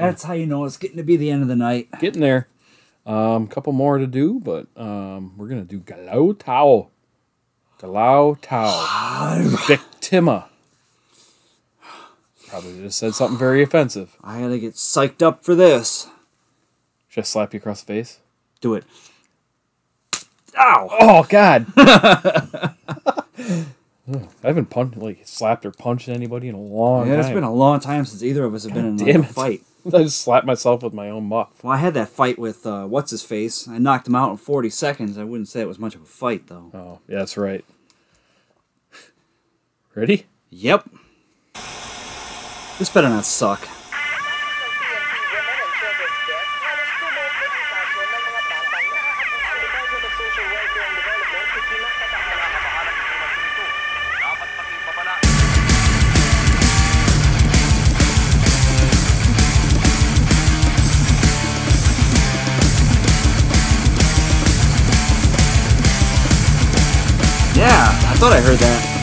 That's how you know it's getting to be the end of the night. Getting there. Um, couple more to do, but um, we're gonna do Galaw Tao. Galaw Tao. Biktima. Probably just said something very offensive. I gotta get psyched up for this. Should I slap you across the face? Do it. Ow! Oh God! I haven't punched like slapped or punched anybody in a long Yeah, time. it's been a long time since either of us have been in like, a fight. I just slapped myself with my own muff. Well, I had that fight with uh, what's his face. I knocked him out in 40 seconds. I wouldn't say it was much of a fight though. Oh, yeah, that's right. Ready? Yep. This better not suck. Thought I heard that.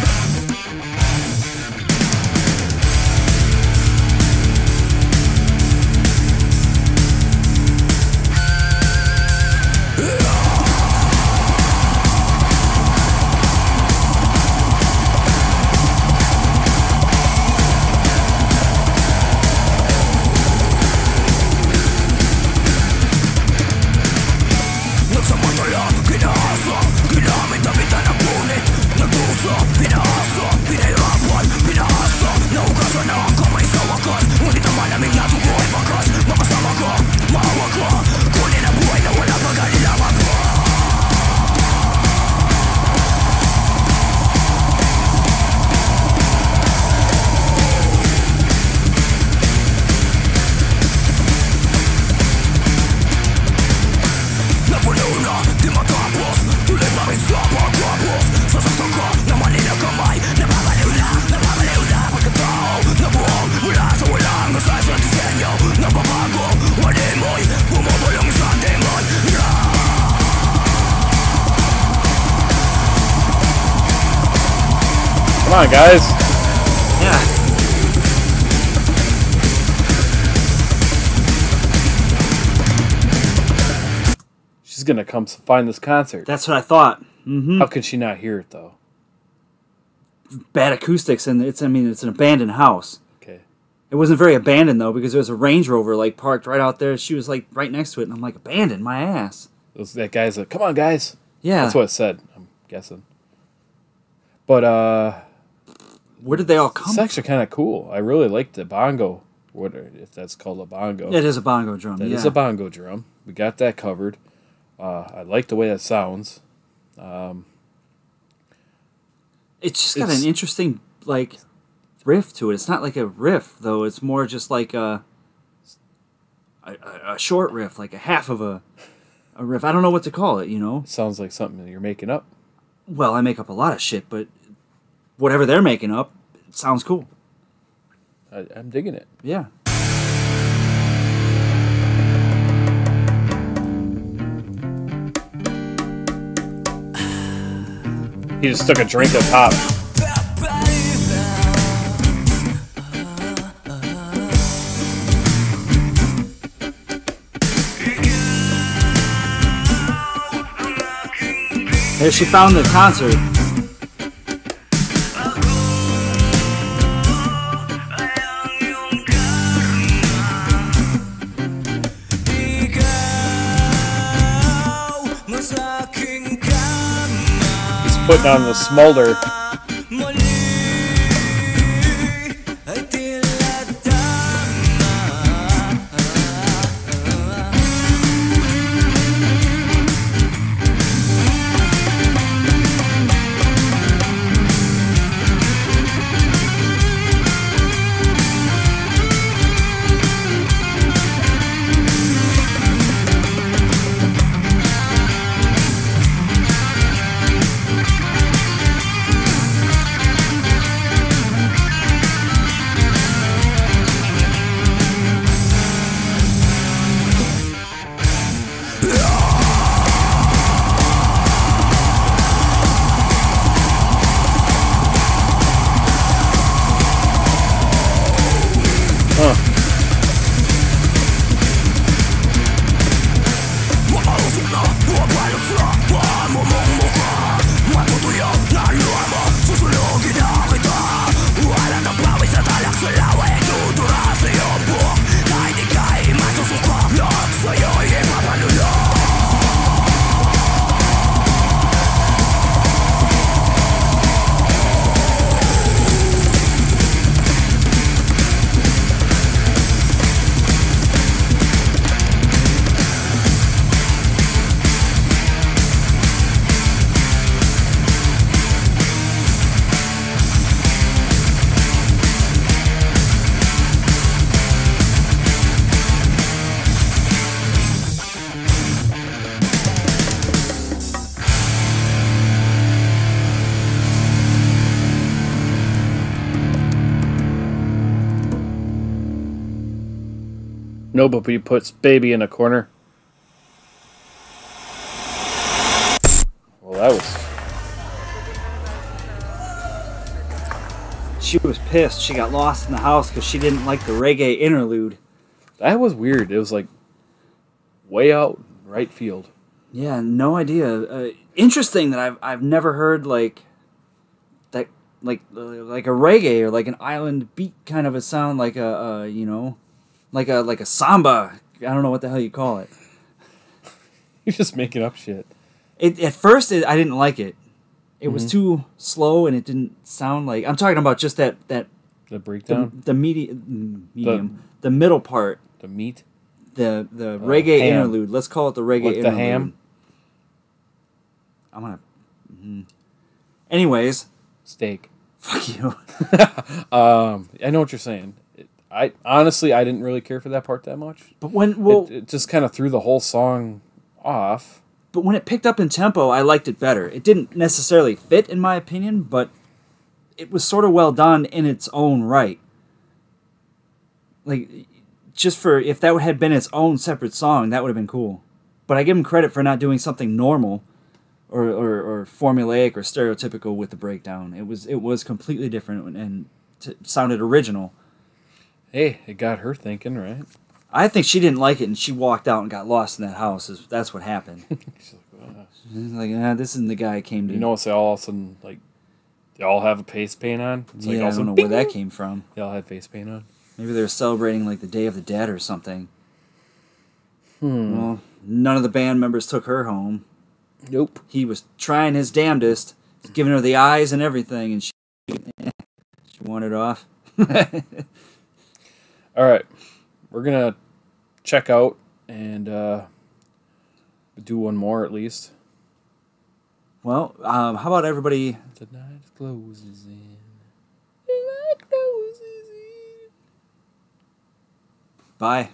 Come on, guys. Yeah. She's gonna come find this concert. That's what I thought. Mm-hmm. How could she not hear it though? Bad acoustics, and it's I mean it's an abandoned house. Okay. It wasn't very abandoned though because there was a Range Rover like parked right out there. She was like right next to it, and I'm like abandoned my ass. Was that guy's like, "Come on, guys." Yeah. That's what it said. I'm guessing. But uh, Where did they all come? it's actually kind of cool. I really like the bongo. What if that's called a bongo? It is a bongo drum. That yeah. is a bongo drum. We got that covered. Uh, I like the way that sounds. It's just got It's- an interesting like riff to it. It's not like a riff though. It's more just like a a, a- a short riff, like a half of a a riff. I don't know what to call it. You know. sounds like something that you're making up. Well, I make up a lot of shit, but whatever they're making up, it sounds cool. I, I'm digging it. Yeah. He just took a drink of pop. There she found the concert. Putting on the smolder. Nobody puts baby in a corner. Well, that was She was pissed. She got lost in the house because she didn't like the reggae interlude. that was weird. It was like way out right field. Yeah, no idea. Uh, interesting that I've I've never heard like that like uh, like a reggae or like an island beat kind of a sound like a uh, you know like a like a samba. I don't know what the hell you call it. You're just making up shit. It at first it, I didn't like it. It was too slow and it didn't sound like I'm talking about just that that The the, breakdown, the medium medium the middle part the meat, the the reggae ham. interlude. Let's call it the reggae the interlude. ham. I'm gonna. mhm. Anyways, steak. fuck you. Um, I know what you're saying. I honestly, I didn't really care for that part that much. But when well, it, it just kind of threw the whole song off. but when it picked up in tempo, I liked it better. It didn't necessarily fit, in my opinion, but it was sort of well done in its own right. Like, just for if that had been its own separate song, that would have been cool. But I give him credit for not doing something normal, or, or, or formulaic or stereotypical with the breakdown. It was it was completely different and t- sounded original. Hey, it got her thinking, right? I think she didn't like it, and she walked out and got lost in that house. Is that's what happened. She's like, "Uh." She's like, ah, this isn't the guy I came to. You notice they all of a sudden like they all have a face paint on. It's like yeah, all I of a don't know sudden, where that came from. They all had face paint on. Maybe they were celebrating like the Day of the Dead or something. Hmm. Well, none of the band members took her home. Nope. He was trying his damnedest, giving her the eyes and everything, and she she wandered off. All right, we're gonna check out and uh, do one more at least. well, um, how about everybody? The night closes in. The night closes in. Bye.